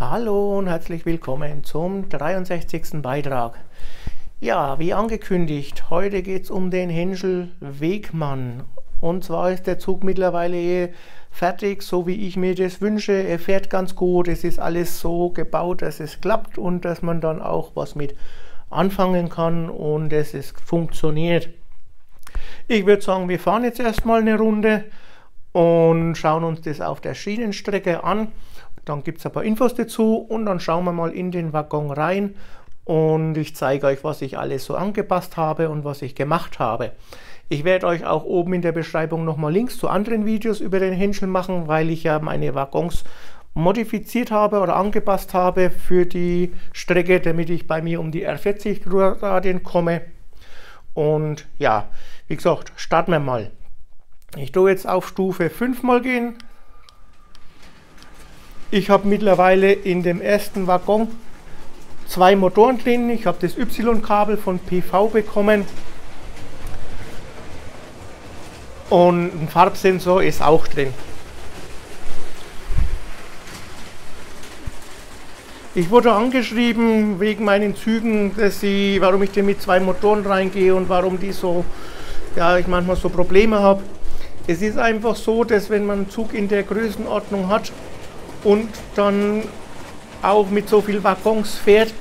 Hallo und herzlich willkommen zum 63. Beitrag. Ja, wie angekündigt, heute geht es um den Henschel Wegmann. Und zwar ist der Zug mittlerweile fertig, so wie ich mir das wünsche. Er fährt ganz gut, es ist alles so gebaut, dass es klappt und dass man dann auch was mit anfangen kann und es ist, funktioniert. Ich würde sagen, wir fahren jetzt erstmal eine Runde und schauen uns das auf der Schienenstrecke an. Dann gibt es ein paar Infos dazu und dann schauen wir mal in den Waggon rein und ich zeige euch, was ich alles so angepasst habe und was ich gemacht habe. Ich werde euch auch oben in der Beschreibung nochmal Links zu anderen Videos über den Henschel machen, weil ich ja meine Waggons modifiziert habe oder angepasst habe für die Strecke, damit ich bei mir um die R40 Radien komme. Und ja, wie gesagt, starten wir mal. Ich tue jetzt auf Stufe 5 mal gehen. Ich habe mittlerweile in dem ersten Waggon zwei Motoren drin. Ich habe das Y-Kabel von PV bekommen. Und ein Farbsensor ist auch drin. Ich wurde angeschrieben wegen meinen Zügen, dass sie, warum ich denn mit zwei Motoren reingehe und warum die so, ja, ich manchmal so Probleme habe. Es ist einfach so, dass wenn man einen Zug in der Größenordnung hat, und dann auch mit so viel Waggons fährt.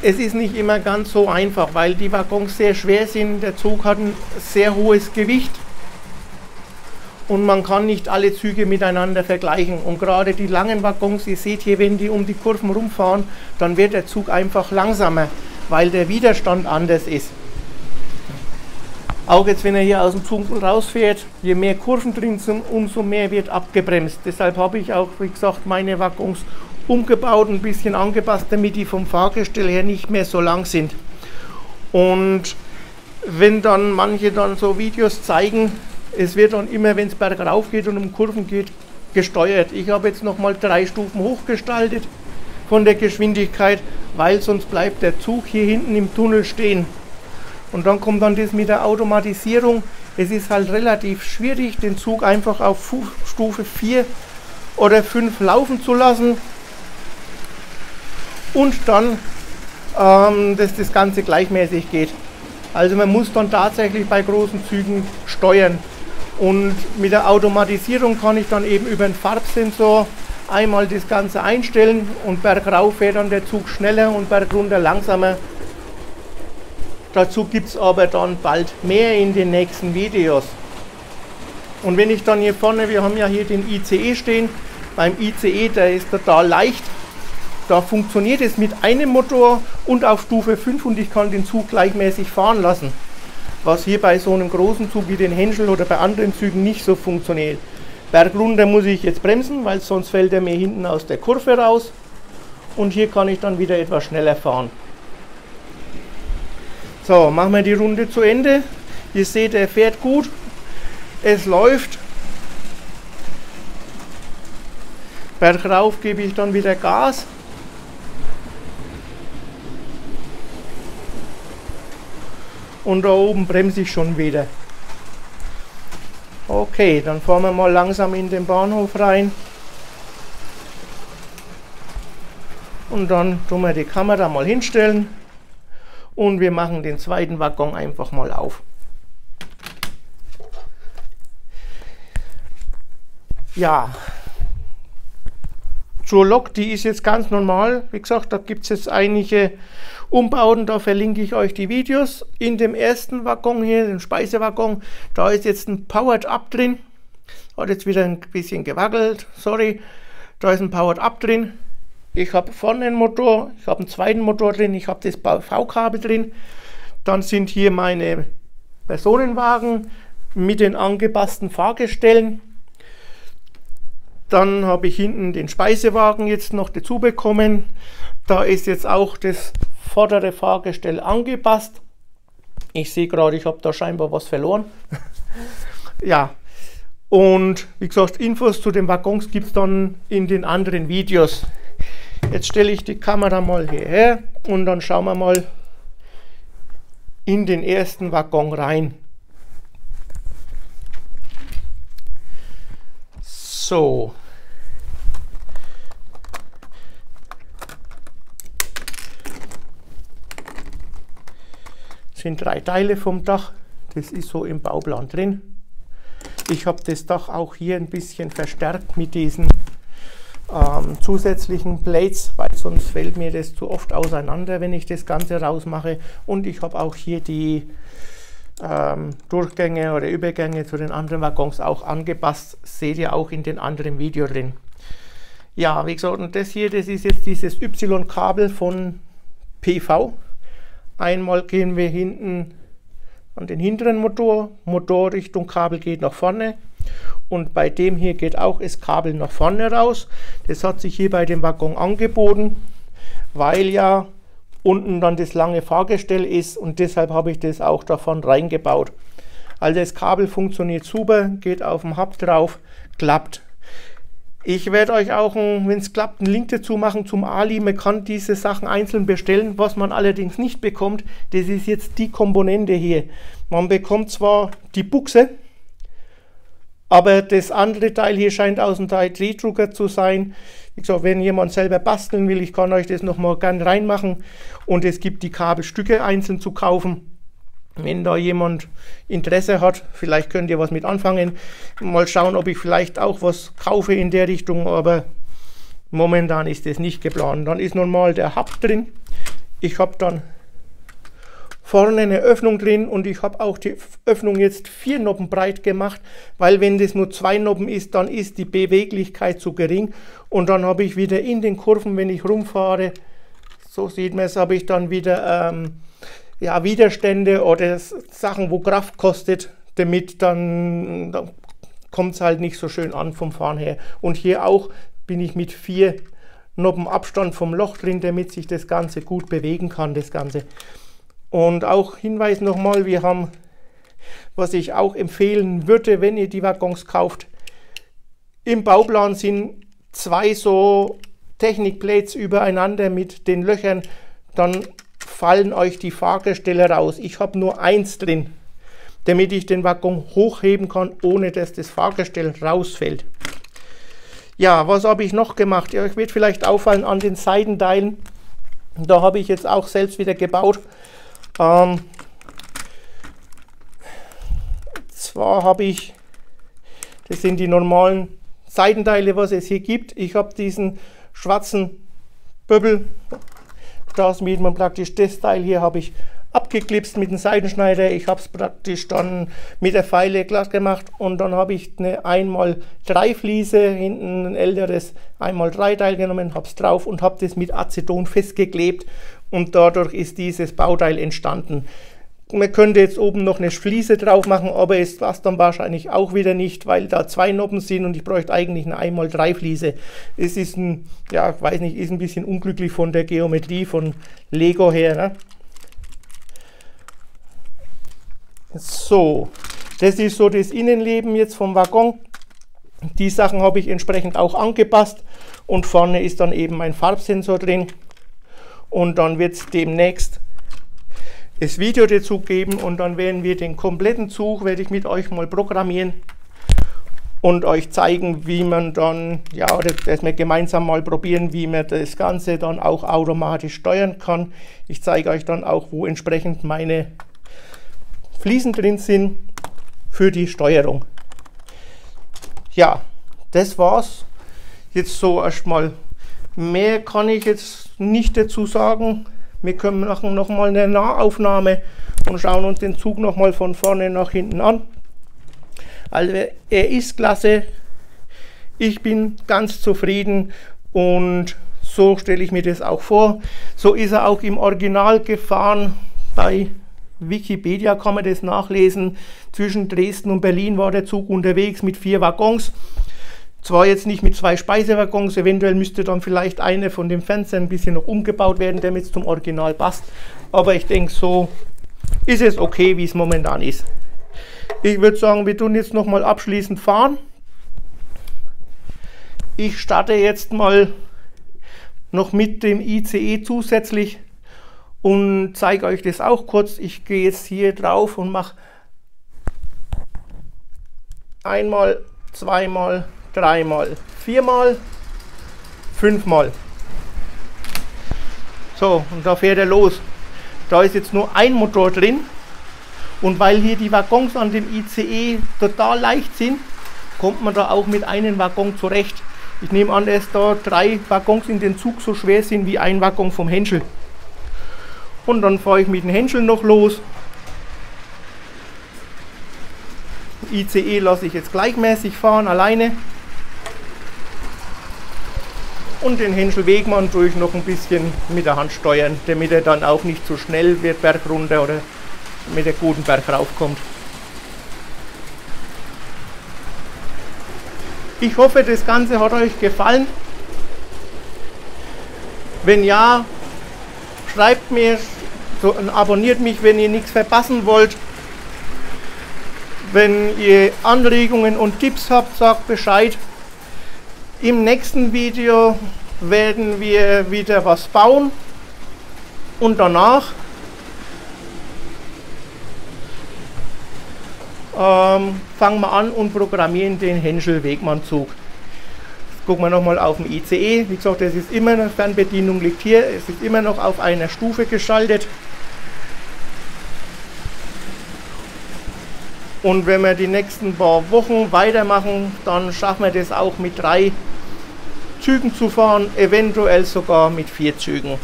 Es ist nicht immer ganz so einfach, weil die Waggons sehr schwer sind. Der Zug hat ein sehr hohes Gewicht und man kann nicht alle Züge miteinander vergleichen. Und gerade die langen Waggons, ihr seht hier, wenn die um die Kurven rumfahren, dann wird der Zug einfach langsamer, weil der Widerstand anders ist. Auch jetzt, wenn er hier aus dem Zug rausfährt, je mehr Kurven drin sind, umso mehr wird abgebremst. Deshalb habe ich auch, wie gesagt, meine Waggons umgebaut, ein bisschen angepasst, damit die vom Fahrgestell her nicht mehr so lang sind. Und wenn dann manche dann so Videos zeigen, es wird dann immer, wenn es bergauf geht und um Kurven geht, gesteuert. Ich habe jetzt nochmal drei Stufen hochgestaltet von der Geschwindigkeit, weil sonst bleibt der Zug hier hinten im Tunnel stehen. Und dann kommt dann das mit der Automatisierung. Es ist halt relativ schwierig, den Zug einfach auf Stufe 4 oder 5 laufen zu lassen und dann, ähm, dass das Ganze gleichmäßig geht. Also man muss dann tatsächlich bei großen Zügen steuern. Und mit der Automatisierung kann ich dann eben über den Farbsensor einmal das Ganze einstellen und bergauf fährt dann der Zug schneller und bergunter langsamer Dazu gibt es aber dann bald mehr in den nächsten Videos. Und wenn ich dann hier vorne, wir haben ja hier den ICE stehen, beim ICE, der ist total leicht. Da funktioniert es mit einem Motor und auf Stufe 5 und ich kann den Zug gleichmäßig fahren lassen. Was hier bei so einem großen Zug wie den Henschel oder bei anderen Zügen nicht so funktioniert. Bergrunter muss ich jetzt bremsen, weil sonst fällt er mir hinten aus der Kurve raus. Und hier kann ich dann wieder etwas schneller fahren. So, machen wir die Runde zu Ende. Ihr seht, er fährt gut. Es läuft. Bergauf gebe ich dann wieder Gas. Und da oben bremse ich schon wieder. Okay, dann fahren wir mal langsam in den Bahnhof rein. Und dann tun wir die Kamera mal hinstellen und wir machen den zweiten Waggon einfach mal auf. Ja, zur Lok, die ist jetzt ganz normal. Wie gesagt, da gibt es jetzt einige Umbauten, da verlinke ich euch die Videos. In dem ersten Waggon hier, dem Speisewaggon, da ist jetzt ein Powered Up drin. Hat jetzt wieder ein bisschen gewackelt, sorry. Da ist ein Powered Up drin. Ich habe vorne einen Motor, ich habe einen zweiten Motor drin, ich habe das V-Kabel drin. Dann sind hier meine Personenwagen mit den angepassten Fahrgestellen. Dann habe ich hinten den Speisewagen jetzt noch dazu bekommen. Da ist jetzt auch das vordere Fahrgestell angepasst. Ich sehe gerade, ich habe da scheinbar was verloren. ja, und wie gesagt, Infos zu den Waggons gibt es dann in den anderen Videos. Jetzt stelle ich die Kamera mal hierher und dann schauen wir mal in den ersten Waggon rein. So. Das sind drei Teile vom Dach. Das ist so im Bauplan drin. Ich habe das Dach auch hier ein bisschen verstärkt mit diesen ähm, zusätzlichen Plates, weil sonst fällt mir das zu oft auseinander, wenn ich das Ganze rausmache. Und ich habe auch hier die ähm, Durchgänge oder Übergänge zu den anderen Waggons auch angepasst. Seht ihr auch in den anderen Video drin. Ja, wie gesagt, und das hier, das ist jetzt dieses Y-Kabel von PV. Einmal gehen wir hinten an den hinteren Motor, Motorrichtung Kabel geht nach vorne und bei dem hier geht auch das Kabel nach vorne raus. Das hat sich hier bei dem Waggon angeboten, weil ja unten dann das lange Fahrgestell ist und deshalb habe ich das auch davon reingebaut. Also das Kabel funktioniert super, geht auf dem Hub drauf, klappt. Ich werde euch auch, wenn es klappt, einen Link dazu machen zum Ali. Man kann diese Sachen einzeln bestellen. Was man allerdings nicht bekommt, das ist jetzt die Komponente hier. Man bekommt zwar die Buchse, aber das andere Teil hier scheint aus dem 3D-Drucker zu sein. Wie gesagt, wenn jemand selber basteln will, ich kann euch das nochmal gern reinmachen. Und es gibt die Kabelstücke einzeln zu kaufen. Wenn da jemand Interesse hat, vielleicht könnt ihr was mit anfangen. Mal schauen, ob ich vielleicht auch was kaufe in der Richtung, aber momentan ist das nicht geplant. Dann ist normal der Hub drin. Ich habe dann vorne eine Öffnung drin und ich habe auch die Öffnung jetzt vier Noppen breit gemacht, weil wenn das nur zwei Noppen ist, dann ist die Beweglichkeit zu gering und dann habe ich wieder in den Kurven, wenn ich rumfahre, so sieht man es, habe ich dann wieder ähm, ja, Widerstände oder Sachen, wo Kraft kostet, damit dann, dann kommt es halt nicht so schön an vom Fahren her. Und hier auch bin ich mit vier Noppen Abstand vom Loch drin, damit sich das Ganze gut bewegen kann, das Ganze. Und auch Hinweis nochmal, wir haben, was ich auch empfehlen würde, wenn ihr die Waggons kauft, im Bauplan sind zwei so Technikplates übereinander mit den Löchern, dann fallen euch die Fahrgestelle raus. Ich habe nur eins drin, damit ich den Waggon hochheben kann, ohne dass das Fahrgestell rausfällt. Ja, was habe ich noch gemacht? Ja, euch wird vielleicht auffallen an den Seitenteilen. Da habe ich jetzt auch selbst wieder gebaut. Ähm, zwar habe ich, das sind die normalen Seitenteile, was es hier gibt. Ich habe diesen schwarzen Böbbel da sieht man praktisch das Teil hier habe ich abgeklipst mit dem Seitenschneider. Ich habe es praktisch dann mit der Pfeile glatt gemacht und dann habe ich eine 1x3 Fliese, hinten ein älteres 1x3 Teil genommen, habe es drauf und habe das mit Aceton festgeklebt und dadurch ist dieses Bauteil entstanden. Man könnte jetzt oben noch eine Fliese drauf machen, aber es passt dann wahrscheinlich auch wieder nicht, weil da zwei Noppen sind und ich bräuchte eigentlich eine 1x3 Fliese. Es ist ein, ja, weiß nicht, ist ein bisschen unglücklich von der Geometrie von Lego her. Ne? So, das ist so das Innenleben jetzt vom Waggon. Die Sachen habe ich entsprechend auch angepasst und vorne ist dann eben mein Farbsensor drin und dann wird es demnächst das Video dazu geben und dann werden wir den kompletten Zug, werde ich mit euch mal programmieren und euch zeigen, wie man dann, ja, dass wir gemeinsam mal probieren, wie man das Ganze dann auch automatisch steuern kann. Ich zeige euch dann auch, wo entsprechend meine Fliesen drin sind für die Steuerung. Ja, das war's. Jetzt so erstmal. Mehr kann ich jetzt nicht dazu sagen. Wir können machen nochmal eine Nahaufnahme und schauen uns den Zug nochmal von vorne nach hinten an. Also er ist klasse. Ich bin ganz zufrieden und so stelle ich mir das auch vor. So ist er auch im Original gefahren. Bei Wikipedia kann man das nachlesen. Zwischen Dresden und Berlin war der Zug unterwegs mit vier Waggons. Zwar jetzt nicht mit zwei Speisewaggons, eventuell müsste dann vielleicht eine von den Fenstern ein bisschen noch umgebaut werden, damit es zum Original passt. Aber ich denke, so ist es okay, wie es momentan ist. Ich würde sagen, wir tun jetzt nochmal abschließend fahren. Ich starte jetzt mal noch mit dem ICE zusätzlich und zeige euch das auch kurz. Ich gehe jetzt hier drauf und mache einmal, zweimal, dreimal, viermal, fünfmal. So, und da fährt er los. Da ist jetzt nur ein Motor drin. Und weil hier die Waggons an dem ICE total leicht sind, kommt man da auch mit einem Waggon zurecht. Ich nehme an, dass da drei Waggons in den Zug so schwer sind wie ein Waggon vom Henschel. Und dann fahre ich mit dem Henschel noch los. ICE lasse ich jetzt gleichmäßig fahren, alleine. Und den Henschel Wegmann tue ich noch ein bisschen mit der Hand steuern, damit er dann auch nicht zu so schnell wird bergunter oder mit der guten Berg raufkommt. Ich hoffe, das Ganze hat euch gefallen. Wenn ja, schreibt mir, abonniert mich, wenn ihr nichts verpassen wollt. Wenn ihr Anregungen und Tipps habt, sagt Bescheid. Im nächsten Video werden wir wieder was bauen und danach ähm, fangen wir an und programmieren den Henschel-Wegmann-Zug. Gucken wir nochmal auf dem ICE. Wie gesagt, es ist immer eine Fernbedienung liegt hier. Es ist immer noch auf einer Stufe geschaltet. Und wenn wir die nächsten paar Wochen weitermachen, dann schaffen wir das auch mit drei Zügen zu fahren, eventuell sogar mit vier Zügen.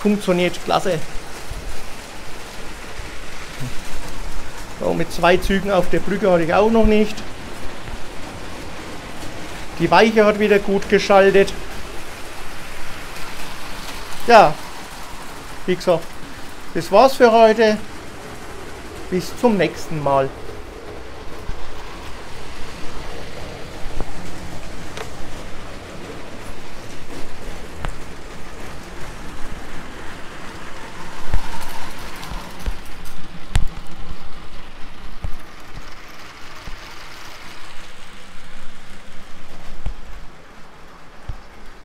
funktioniert klasse. So, mit zwei Zügen auf der Brücke hatte ich auch noch nicht. Die Weiche hat wieder gut geschaltet. Ja, wie gesagt, das war's für heute. Bis zum nächsten Mal.